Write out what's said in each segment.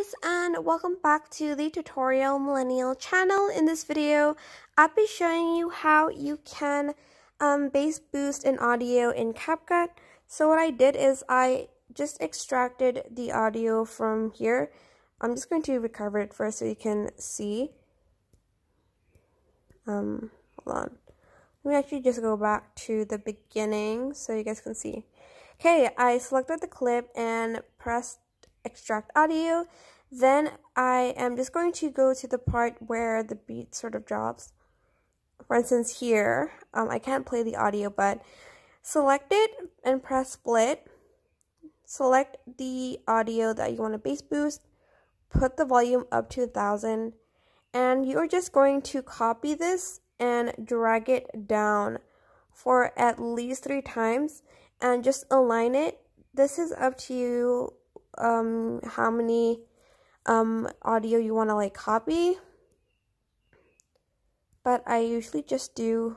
guys and welcome back to the tutorial millennial channel. In this video i'll be showing you how you can um, bass boost an audio in CapCut. So what i did is i just extracted the audio from here. I'm just going to recover it first so you can see. Um hold on. Let me actually just go back to the beginning so you guys can see. Okay i selected the clip and pressed extract audio. Then I am just going to go to the part where the beat sort of drops. For instance, here, um, I can't play the audio, but select it and press split. Select the audio that you want to bass boost. Put the volume up to a 1000 and you're just going to copy this and drag it down for at least three times and just align it. This is up to you um, how many um, audio you want to like copy. But I usually just do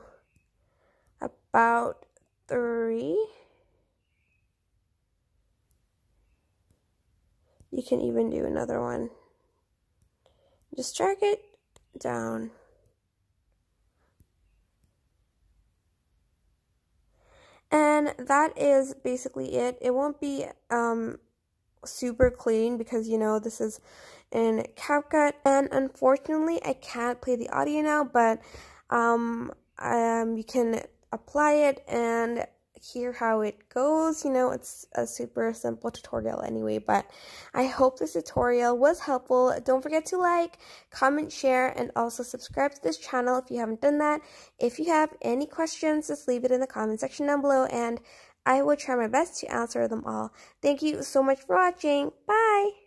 about three. You can even do another one. Just drag it down. And that is basically it. It won't be um, super clean because you know this is in CapCut. And unfortunately I can't play the audio now but um, um you can apply it and hear how it goes. You know it's a super simple tutorial anyway but I hope this tutorial was helpful. Don't forget to like comment share and also subscribe to this channel if you haven't done that. If you have any questions just leave it in the comment section down below. And I will try my best to answer them all. Thank you so much for watching. Bye!